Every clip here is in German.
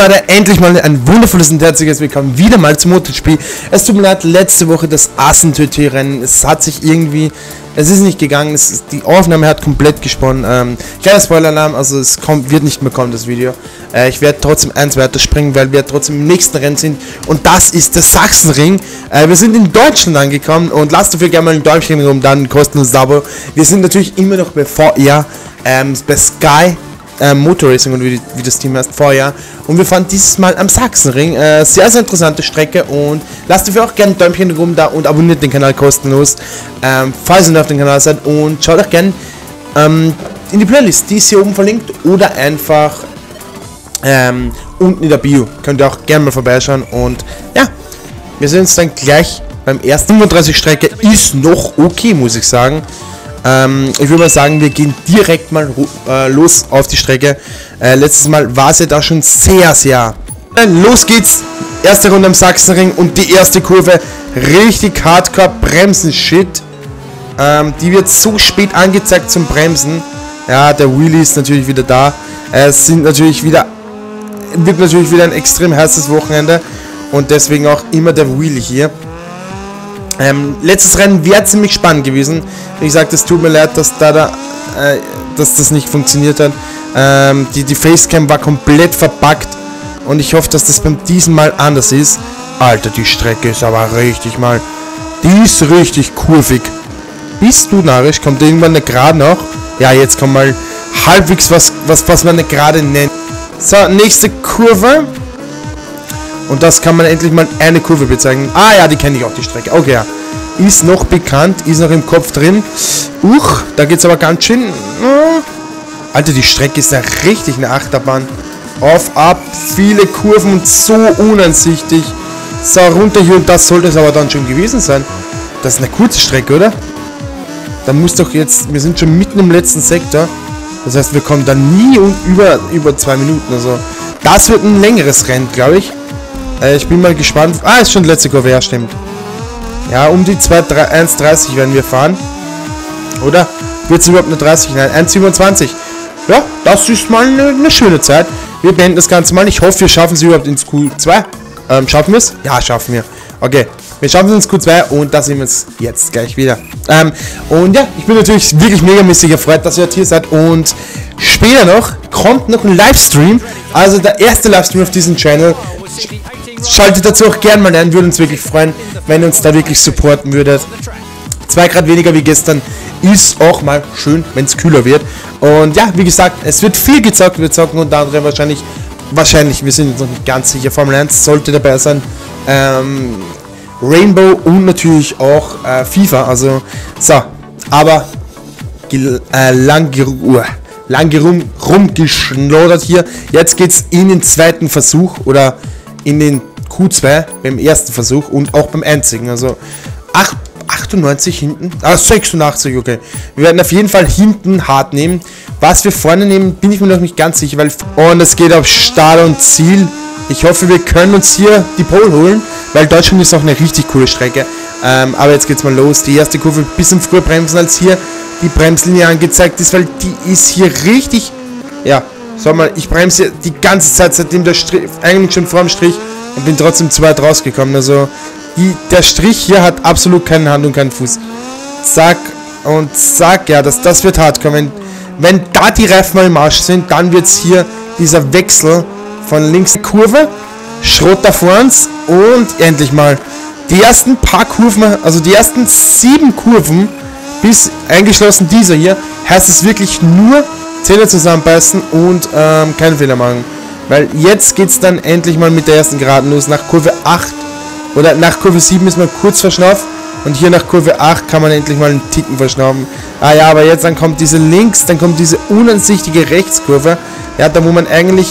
Leute, endlich mal ein wundervolles und herzliches Willkommen wieder mal zum MotoGP. Es tut mir leid, letzte Woche das Assen-TT-Rennen, es hat sich irgendwie, es ist nicht gegangen, ist, die Aufnahme hat komplett gesponnen. Ähm, kleiner Spoiler-Alarm, also es kommt, wird nicht mehr kommen, das Video. Äh, ich werde trotzdem eins weiter springen, weil wir trotzdem im nächsten Rennen sind und das ist der Sachsenring. Äh, wir sind in Deutschland angekommen und lasst dafür gerne mal ein Däumchen rum, dann kostenloses Abo. Wir sind natürlich immer noch bei VR, ähm, bei Sky äh, Motorracing und wie, wie, das Team heißt, vorher. Und wir fahren dieses Mal am Sachsenring. Äh, sehr, sehr interessante Strecke und lasst dafür auch gerne ein Däumchen rum da und abonniert den Kanal kostenlos, ähm, falls ihr auf dem Kanal seid. Und schaut auch gerne ähm, in die Playlist, die ist hier oben verlinkt oder einfach ähm, unten in der Bio. Könnt ihr auch gerne mal vorbeischauen und ja, wir sehen uns dann gleich beim ersten 35 Strecke. Ist noch okay, muss ich sagen. Ähm, ich würde mal sagen, wir gehen direkt mal äh, los auf die Strecke. Äh, letztes Mal war es ja da schon sehr, sehr. Los geht's. Erste Runde am Sachsenring und die erste Kurve. Richtig hardcore Bremsen-Shit. Ähm, die wird so spät angezeigt zum Bremsen. Ja, der Wheelie ist natürlich wieder da. Es sind natürlich wieder. Wird natürlich wieder ein extrem heißes Wochenende. Und deswegen auch immer der Wheelie hier. Ähm, letztes Rennen wäre ziemlich spannend gewesen. Wie gesagt, es tut mir leid, dass da, da äh, dass das nicht funktioniert hat. Ähm, die, die Facecam war komplett verpackt und ich hoffe, dass das beim diesem Mal anders ist. Alter, die Strecke ist aber richtig mal. Die ist richtig kurvig. Bist du narrisch? Kommt irgendwann eine Gerade noch? Ja, jetzt kommt mal halbwegs was, was, was man eine Gerade nennt. So, nächste Kurve. Und das kann man endlich mal eine Kurve bezeichnen. Ah ja, die kenne ich auch, die Strecke. Okay, ja. Ist noch bekannt, ist noch im Kopf drin. Uch, da geht es aber ganz schön... Oh. Alter, die Strecke ist ja richtig eine Achterbahn. Auf, ab, viele Kurven und so unansichtig. So, runter hier und das sollte es aber dann schon gewesen sein. Das ist eine kurze Strecke, oder? Da muss doch jetzt... Wir sind schon mitten im letzten Sektor. Das heißt, wir kommen dann nie über, über zwei Minuten. Also, das wird ein längeres Rennen, glaube ich. Äh, ich bin mal gespannt. Ah, ist schon die letzte Kurve, ja, stimmt. Ja, um die 1,30 werden wir fahren. Oder? Wird es überhaupt eine 30? Nein, 1,27. Ja, das ist mal eine, eine, schöne Zeit. Wir beenden das Ganze mal. Ich hoffe, wir schaffen es überhaupt ins Q2. Ähm, schaffen wir es? Ja, schaffen wir. Okay, wir schaffen es ins Q2 und da sehen wir uns jetzt gleich wieder. Ähm, und ja, ich bin natürlich wirklich megamäßig erfreut, dass ihr hier seid. Und später noch kommt noch ein Livestream. Also der erste Livestream auf diesem Channel Schaltet dazu auch gerne mal ein, würde uns wirklich freuen, wenn ihr uns da wirklich supporten würdet. Zwei Grad weniger wie gestern ist auch mal schön, wenn es kühler wird. Und ja, wie gesagt, es wird viel gezockt. Wir zocken unter anderem wahrscheinlich, wahrscheinlich, wir sind uns noch nicht ganz sicher, Formel 1 sollte dabei sein. Ähm, Rainbow und natürlich auch äh, FIFA. Also, so, aber äh, lang, uh, rum, rumgeschnoddert hier. Jetzt geht's in den zweiten Versuch oder in den Q2 beim ersten Versuch und auch beim einzigen. Also 8, 98 hinten. Ah, 86, okay. Wir werden auf jeden Fall hinten hart nehmen. Was wir vorne nehmen, bin ich mir noch nicht ganz sicher, weil. Und es geht auf Start und Ziel. Ich hoffe, wir können uns hier die Pole holen, weil Deutschland ist auch eine richtig coole Strecke. Ähm, aber jetzt geht's mal los. Die erste Kurve ein bisschen früher bremsen als hier die Bremslinie angezeigt ist, weil die ist hier richtig. Ja, sag mal, ich bremse die ganze Zeit, seitdem der Strich, eigentlich schon vor dem Strich und bin trotzdem zu weit rausgekommen. Also die, der Strich hier hat absolut keine Hand und keinen Fuß. Zack und zack, ja, das, das wird hart kommen. Wenn, wenn da die Reifen mal im Marsch sind, dann wird es hier dieser Wechsel von links Kurve, Schrott da vor uns und endlich mal die ersten paar Kurven, also die ersten sieben Kurven, bis eingeschlossen dieser hier, heißt es wirklich nur Zähne zusammenbeißen und ähm, keinen Fehler machen. Weil jetzt geht es dann endlich mal mit der ersten Geraden los. Nach Kurve 8 oder nach Kurve 7 ist man kurz verschnauft. Und hier nach Kurve 8 kann man endlich mal einen Ticken verschnaufen. Ah ja, aber jetzt dann kommt diese links, dann kommt diese unansichtige Rechtskurve. Ja, da wo man eigentlich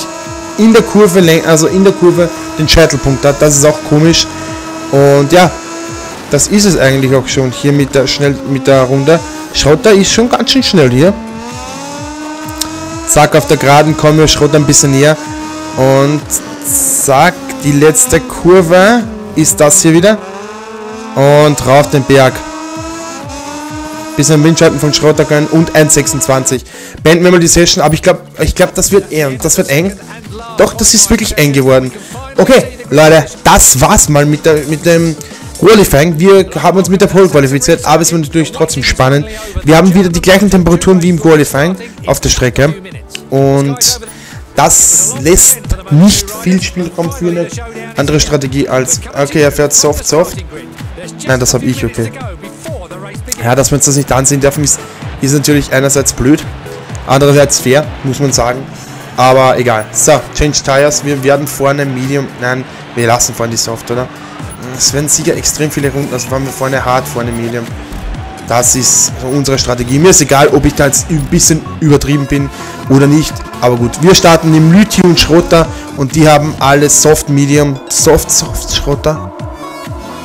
in der Kurve, also in der Kurve den Scheitelpunkt hat. Das ist auch komisch. Und ja, das ist es eigentlich auch schon hier mit der schnell mit der Runde. Da ist schon ganz schön schnell hier. Zack, auf der Geraden kommen wir Schrott ein bisschen näher. Und zack, die letzte Kurve ist das hier wieder. Und rauf den Berg. Bisschen Windschatten von Schrotter können und 1,26. Beenden wir mal die Session, aber ich glaube, ich glaube, das wird eher, das wird eng. Doch, das ist wirklich eng geworden. Okay, Leute, das war's mal mit, der, mit dem Qualifying. Wir haben uns mit der Pole qualifiziert, aber es war natürlich trotzdem spannend. Wir haben wieder die gleichen Temperaturen wie im Qualifying auf der Strecke. Und das lässt nicht viel Spielraum für eine andere Strategie als, okay, er fährt soft, soft. Nein, das habe ich, okay. Ja, dass wir uns das nicht ansehen dürfen, ist, ist natürlich einerseits blöd, andererseits fair, muss man sagen. Aber egal. So, Change Tires. Wir werden vorne Medium. Nein, wir lassen vorne die Soft, oder? Es werden sicher extrem viele Runden, also fahren wir vorne Hard, vorne Medium. Das ist unsere Strategie. Mir ist egal, ob ich da jetzt ein bisschen übertrieben bin oder nicht. Aber gut, wir starten im Lüthi und Schrotter und die haben alle Soft Medium. Soft, Soft Schrotter.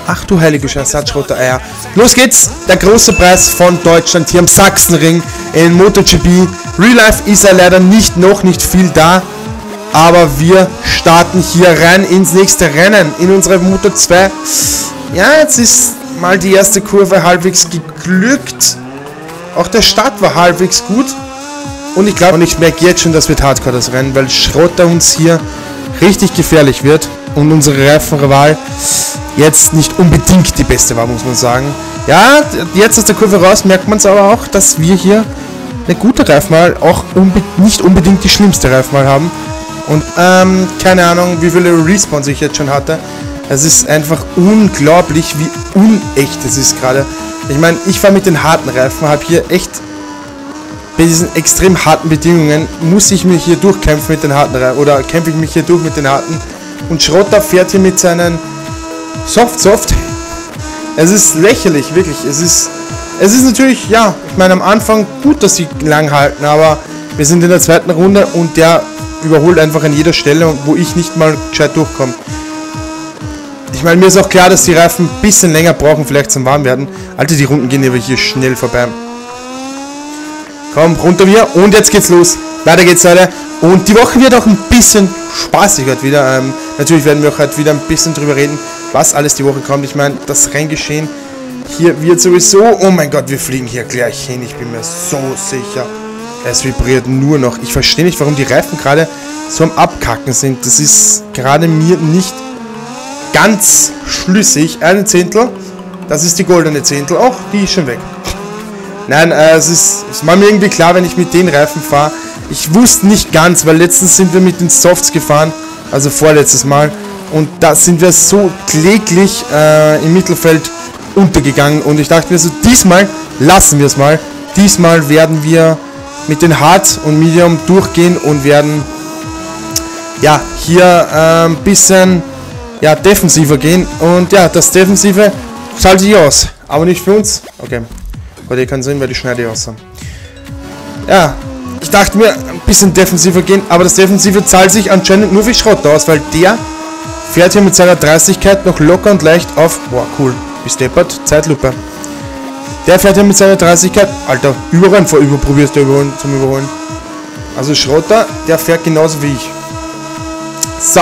Ach du heilige Scheiße, hat Schrotter Eier. Los geht's, der große Preis von Deutschland hier am Sachsenring in MotoGP. Real Life ist ja leider nicht, noch nicht viel da. Aber wir starten hier rein ins nächste Rennen, in unsere Moto 2. Ja, jetzt ist mal die erste Kurve halbwegs geglückt. Auch der Start war halbwegs gut. Und ich glaube, und ich merke jetzt schon, das wird Hardcore das Rennen, weil Schrotter uns hier richtig gefährlich wird. Und unsere Reifenwahl jetzt nicht unbedingt die beste war, muss man sagen. Ja, jetzt aus der Kurve raus merkt man es aber auch, dass wir hier eine gute Reifenwahl, auch unbe nicht unbedingt die schlimmste Reifenwahl haben. Und ähm, keine Ahnung, wie viele Respawns ich jetzt schon hatte. Es ist einfach unglaublich, wie unecht es ist gerade. Ich meine, ich fahre mit den harten Reifen, habe hier echt bei diesen extrem harten Bedingungen muss ich mich hier durchkämpfen mit den harten Reifen oder kämpfe ich mich hier durch mit den harten. Und Schrotter fährt hier mit seinen Soft Soft. Es ist lächerlich, wirklich. Es ist, es ist natürlich, ja, ich meine am Anfang gut, dass sie lang halten, aber wir sind in der zweiten Runde und der überholt einfach an jeder Stelle, wo ich nicht mal gescheit durchkomme. Ich meine, mir ist auch klar, dass die Reifen ein bisschen länger brauchen, vielleicht zum Warmwerden. Alter, die Runden gehen aber hier schnell vorbei. Komm, runter wir. Und jetzt geht's los. Weiter geht's, Leute. Und die Woche wird auch ein bisschen spaßig heute wieder. Ähm, natürlich werden wir auch heute wieder ein bisschen drüber reden, was alles die Woche kommt. Ich meine, das Renngeschehen hier wird sowieso... Oh mein Gott, wir fliegen hier gleich hin. Ich bin mir so sicher. Es vibriert nur noch. Ich verstehe nicht, warum die Reifen gerade so am Abkacken sind. Das ist gerade mir nicht ganz schlüssig. Eine Zehntel. Das ist die goldene Zehntel. Auch die ist schon weg. Nein, äh, es, ist, es war mir irgendwie klar, wenn ich mit den Reifen fahre. Ich wusste nicht ganz, weil letztens sind wir mit den Softs gefahren. Also vorletztes Mal. Und da sind wir so kläglich äh, im Mittelfeld untergegangen. Und ich dachte mir so, diesmal lassen wir es mal. Diesmal werden wir mit den Hard und Medium durchgehen und werden ja hier ein äh, bisschen ja, defensiver gehen. Und ja, das Defensive zahlt sich aus. Aber nicht für uns. Okay. Weil die kann sehen, weil die schneide aus. Ja, ich dachte mir, ein bisschen defensiver gehen, aber das Defensive zahlt sich anscheinend nur für Schrott aus, weil der fährt hier mit seiner Dreistigkeit noch locker und leicht auf. Boah, cool. Bis deppert, Zeitlupe. Der fährt hier mit seiner Dreistigkeit. Alter, überall vor überprobierst du überholen, zum Überholen. Also Schrotter, der fährt genauso wie ich. So.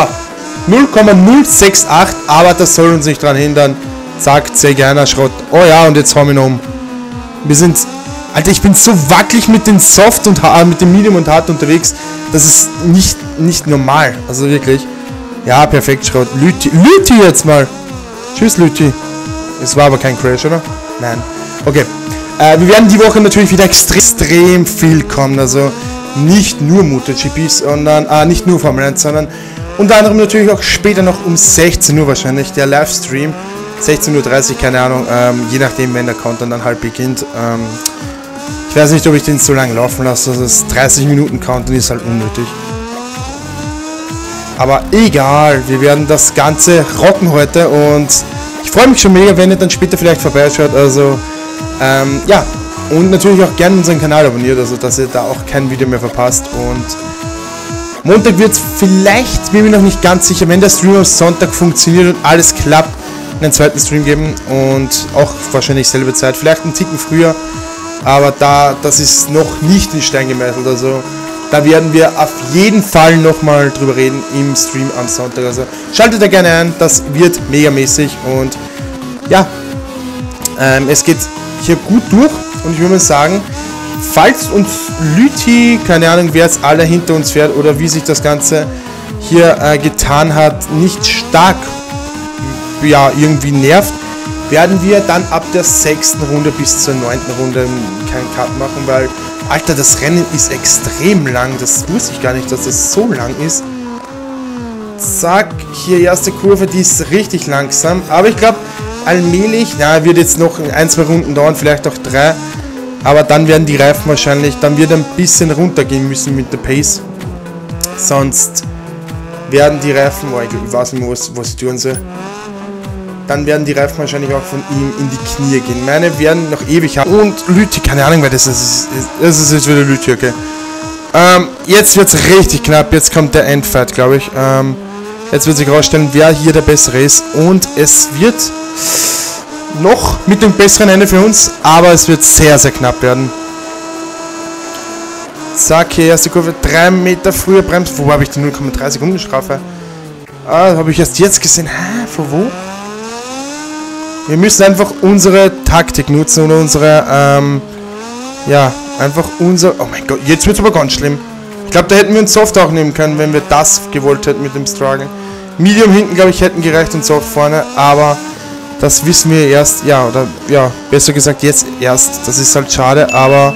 0,068, aber das soll uns nicht daran hindern. Sagt sehr gerne Schrott. Oh ja, und jetzt hauen wir ihn um. Wir sind... Alter, ich bin so wackelig mit den Soft und äh, mit dem Medium und Hard unterwegs. Das ist nicht, nicht normal. Also wirklich. Ja, perfekt, Schrott. Lüti. Lüti jetzt mal. Tschüss, Lüti. Es war aber kein Crash, oder? Nein. Okay. Äh, wir werden die Woche natürlich wieder extrem viel kommen. Also nicht nur MotoGP, sondern, äh, nicht nur Formel 1, sondern unter anderem natürlich auch später noch um 16 Uhr wahrscheinlich der Livestream. 16.30 Uhr, keine Ahnung, ähm, je nachdem, wenn der Countdown dann halt beginnt. Ähm, ich weiß nicht, ob ich den so lange laufen lasse, also das 30 Minuten Countdown ist halt unnötig. Aber egal, wir werden das Ganze rocken heute und ich freue mich schon mega, wenn ihr dann später vielleicht vorbeischaut. Also ähm, ja, und natürlich auch gerne unseren Kanal abonniert, also dass ihr da auch kein Video mehr verpasst. Und Montag wird es vielleicht, bin ich noch nicht ganz sicher, wenn der Stream am Sonntag funktioniert und alles klappt, einen zweiten Stream geben und auch wahrscheinlich selbe Zeit, vielleicht einen Ticken früher, aber da, das ist noch nicht in Stein gemeißelt, also da werden wir auf jeden Fall nochmal drüber reden im Stream am Sonntag, also schaltet da gerne ein, das wird megamäßig und ja, ähm, es geht hier gut durch und ich würde mal sagen, falls uns Lüti, keine Ahnung, wer jetzt alle hinter uns fährt oder wie sich das Ganze hier äh, getan hat, nicht stark ja, irgendwie nervt, werden wir dann ab der sechsten Runde bis zur neunten Runde keinen Cut machen, weil, Alter, das Rennen ist extrem lang. Das wusste ich gar nicht, dass das so lang ist. Zack, hier erste Kurve, die ist richtig langsam. Aber ich glaube, allmählich, na, wird jetzt noch ein, zwei Runden dauern, vielleicht auch drei. Aber dann werden die Reifen wahrscheinlich, dann wird ein bisschen runtergehen müssen mit der Pace. Sonst werden die Reifen, oh, ich weiß nicht was, was tun soll dann werden die Reifen wahrscheinlich auch von ihm in die Knie gehen. Meine werden noch ewig haben. Und Lüthi, keine Ahnung, wer das ist. Das ist jetzt wieder Lüthi, okay. Ähm, jetzt wird es richtig knapp. Jetzt kommt der Endfight, glaube ich. Ähm, jetzt wird sich herausstellen, wer hier der Bessere ist. Und es wird noch mit dem besseren Ende für uns, aber es wird sehr, sehr knapp werden. Zack, hier erste Kurve, 3 Meter früher bremst. Wo habe ich die 0,3 Sekunden Strafe? Ah, habe ich erst jetzt gesehen. Hä, von wo? Wir müssen einfach unsere Taktik nutzen und unsere, ähm, ja, einfach unser... Oh mein Gott, jetzt wird es aber ganz schlimm. Ich glaube, da hätten wir uns Soft auch nehmen können, wenn wir das gewollt hätten mit dem Struggle. Medium hinten, glaube ich, hätten gereicht und Soft vorne, aber das wissen wir erst, ja, oder, ja, besser gesagt jetzt erst. Das ist halt schade, aber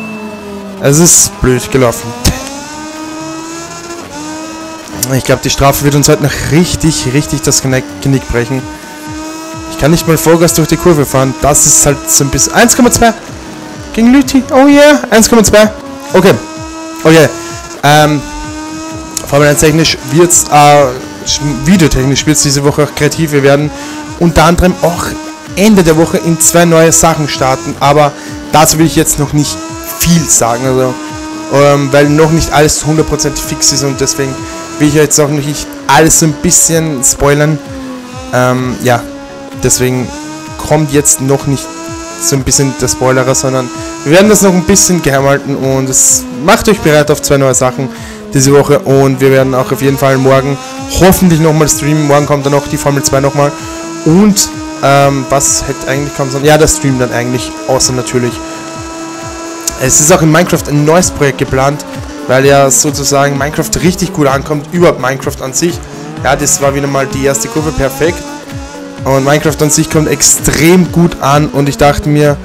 es ist blöd gelaufen. Ich glaube, die Strafe wird uns heute noch richtig, richtig das Genick brechen. Ich kann nicht mal Vollgas durch die Kurve fahren. Das ist halt so ein bisschen... 1,2 gegen Lüthi. Oh yeah, 1,2. Okay. Okay. Ähm, Formel 1 technisch wird es, äh, videotechnisch wird es diese Woche auch kreativer werden. Unter anderem auch Ende der Woche in zwei neue Sachen starten. Aber dazu will ich jetzt noch nicht viel sagen. Also, ähm, weil noch nicht alles 100% fix ist und deswegen will ich jetzt auch nicht alles so ein bisschen spoilern. Ähm, ja, deswegen kommt jetzt noch nicht so ein bisschen der Spoilerer, sondern wir werden das noch ein bisschen geheim halten und es macht euch bereit auf zwei neue Sachen diese Woche und wir werden auch auf jeden Fall morgen hoffentlich nochmal streamen. Morgen kommt dann auch die Formel 2 nochmal und ähm, was hätte eigentlich kommen sollen? Ja, der Stream dann eigentlich, außer natürlich. Es ist auch in Minecraft ein neues Projekt geplant, weil ja sozusagen Minecraft richtig gut ankommt, überhaupt Minecraft an sich. Ja, das war wieder mal die erste Kurve perfekt und Minecraft an sich kommt extrem gut an und ich dachte mir,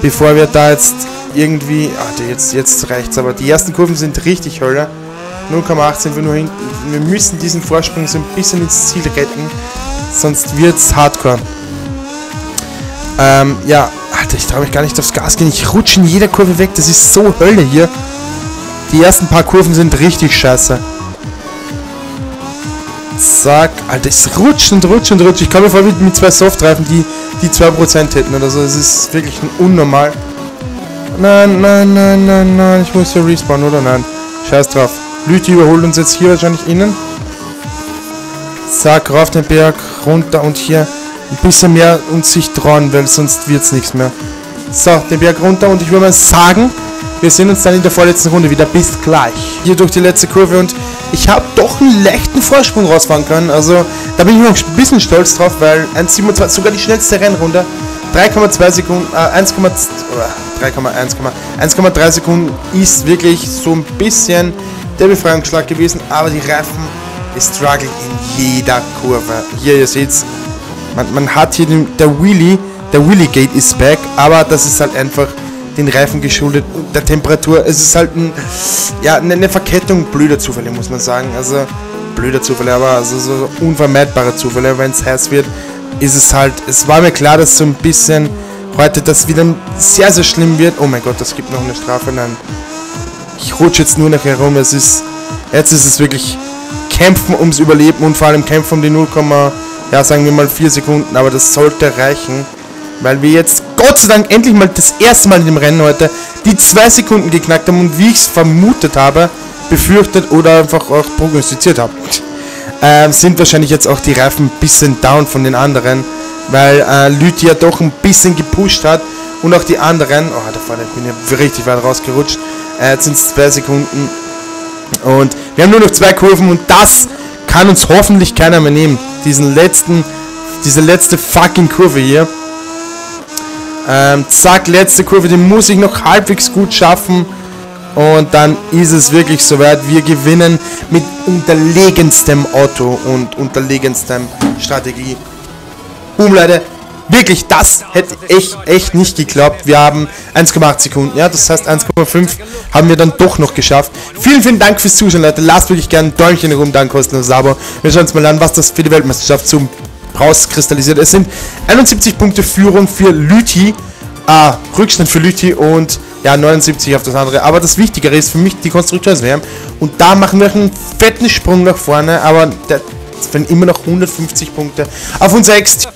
bevor wir da jetzt irgendwie, ach, jetzt, jetzt reicht's, aber die ersten Kurven sind richtig Hölle. 0,8 sind wir nur hinten. Wir müssen diesen Vorsprung so ein bisschen ins Ziel retten, sonst wird's Hardcore. Ähm, ja, Alter, ich traue mich gar nicht aufs Gas gehen. Ich rutsche in jeder Kurve weg. Das ist so Hölle hier. Die ersten paar Kurven sind richtig scheiße. Zack. Alter, es rutscht und rutscht und rutscht. Ich komme mir vor mit, zwei Softreifen, die, die 2% hätten oder so. Es ist wirklich unnormal. Nein, nein, nein, nein, nein. Ich muss hier respawnen, oder? Nein. Scheiß drauf. Lüti überholt uns jetzt hier wahrscheinlich innen. Zack, rauf den Berg, runter und hier ein bisschen mehr uns sich trauen, weil sonst wird es nichts mehr. So, den Berg runter und ich würde mal sagen, wir sehen uns dann in der vorletzten Runde wieder. Bis gleich. Hier durch die letzte Kurve und ich habe doch einen leichten Vorsprung rausfahren können. Also da bin ich noch ein bisschen stolz drauf, weil 1,27, sogar die schnellste Rennrunde, 3,2 Sekunden, äh, 1, oder 1,3 Sekunden ist wirklich so ein bisschen der Befreiungsschlag gewesen, aber die Reifen strugglen in jeder Kurve. Hier, ihr seht man, man hat hier den, der Wheelie, der Wheelie Gate ist back, aber das ist halt einfach den Reifen geschuldet, der Temperatur. Es ist halt ein, ja, eine Verkettung blöder Zufälle, muss man sagen. Also blöder Zufälle, aber also so unvermeidbare Zufälle. Wenn es heiß wird, ist es halt, es war mir klar, dass so ein bisschen heute das wieder sehr, sehr schlimm wird. Oh mein Gott, das gibt noch eine Strafe. Nein, ich rutsche jetzt nur noch herum. Es ist, jetzt ist es wirklich Kämpfen ums Überleben und vor allem Kämpfen um die 0, ja, sagen wir mal 4 Sekunden, aber das sollte reichen. Weil wir jetzt Gott sei Dank endlich mal das erste Mal in dem Rennen heute die 2 Sekunden geknackt haben und wie ich es vermutet habe, befürchtet oder einfach auch prognostiziert habe, äh, sind wahrscheinlich jetzt auch die Reifen ein bisschen down von den anderen, weil äh, Lydia doch ein bisschen gepusht hat und auch die anderen, oh da vorne bin ich richtig weit rausgerutscht, äh, jetzt sind es 2 Sekunden und wir haben nur noch zwei Kurven und das kann uns hoffentlich keiner mehr nehmen, diesen letzten, diese letzte fucking Kurve hier. Ähm, zack, letzte Kurve, die muss ich noch halbwegs gut schaffen. Und dann ist es wirklich soweit. Wir gewinnen mit unterlegendstem Auto und unterlegendstem Strategie. Boom, Leute. Wirklich, das hätte ich echt nicht geglaubt. Wir haben 1,8 Sekunden. Ja, das heißt 1,5 haben wir dann doch noch geschafft. Vielen, vielen Dank fürs Zuschauen, Leute. Lasst wirklich gerne ein Däumchen rum, dann kostenloses Abo. Wir schauen uns mal an, was das für die Weltmeisterschaft zum rauskristallisiert. Es sind 71 Punkte Führung für Lüthi. Ah, Rückstand für Lüthi und ja, 79 auf das andere. Aber das Wichtigere ist für mich die Konstrukteurswärme. Und da machen wir einen fetten Sprung nach vorne. Aber der werden immer noch 150 Punkte auf unser Ex.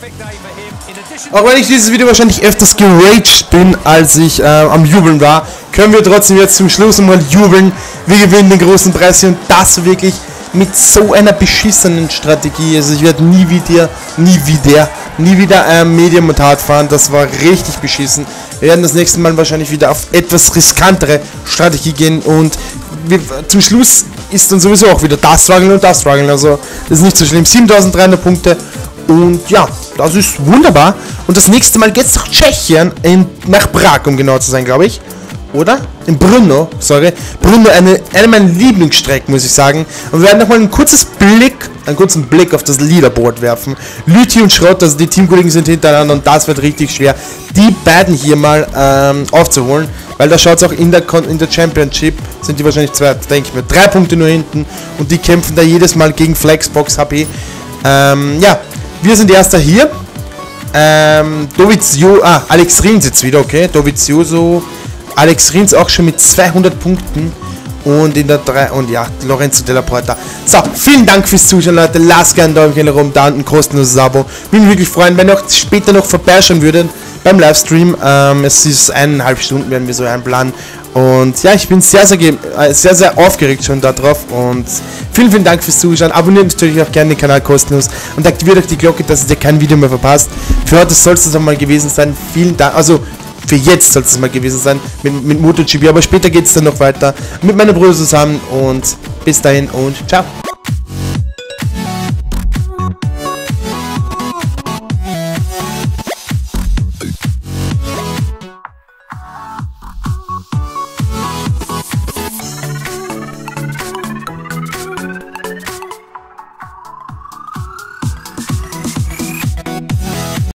Auch wenn ich dieses Video wahrscheinlich öfters geraged bin, als ich äh, am Jubeln war, können wir trotzdem jetzt zum Schluss mal jubeln. Wir gewinnen den großen Preis hier und das wirklich mit so einer beschissenen Strategie. Also ich werde nie wieder, nie wieder, nie wieder ähm, Medienmotat fahren. Das war richtig beschissen. Wir werden das nächste Mal wahrscheinlich wieder auf etwas riskantere Strategie gehen und wir, zum Schluss ist dann sowieso auch wieder das Struggle und das Struggle. Also das ist nicht so schlimm. 7300 Punkte und ja, das ist wunderbar. Und das nächste Mal geht es nach Tschechien, in, nach Prag, um genau zu sein, glaube ich oder? In Brno, sorry. Brno, eine, eine meiner Lieblingsstrecken, muss ich sagen. Und wir werden nochmal ein kurzes Blick, einen kurzen Blick auf das Leaderboard werfen. Lüthi und Schrott, also die Teamkollegen sind hintereinander und das wird richtig schwer, die beiden hier mal ähm, aufzuholen. Weil da schaut es auch in der, in der Championship, sind die wahrscheinlich zwei, denke ich mir, drei Punkte nur hinten. Und die kämpfen da jedes Mal gegen Flexbox HP. Ähm, ja, wir sind erster hier. Ähm, Dovizio, ah, Alex Rins jetzt wieder, okay. Dovizioso Alex Rins auch schon mit 200 Punkten. Und in der 3 und ja, Lorenzo Della Porta. So, vielen Dank fürs Zuschauen, Leute. Lasst gerne einen Daumen rum, da ein kostenloses Abo. Würde mich wirklich freuen, wenn ihr auch später noch vorbeischauen würdet beim Livestream. Ähm, es ist eineinhalb Stunden, werden wir so einplanen. Und ja, ich bin sehr, sehr, äh, sehr, sehr aufgeregt schon darauf. Und vielen, vielen Dank fürs Zuschauen. Abonniert natürlich auch gerne den Kanal kostenlos und aktiviert auch die Glocke, dass ihr kein Video mehr verpasst. Für heute soll es das einmal gewesen sein. Vielen Dank. Also für jetzt soll es mal gewesen sein mit, mit MotoGP. Aber später geht es dann noch weiter mit meinen Brüdern zusammen. Und bis dahin und ciao.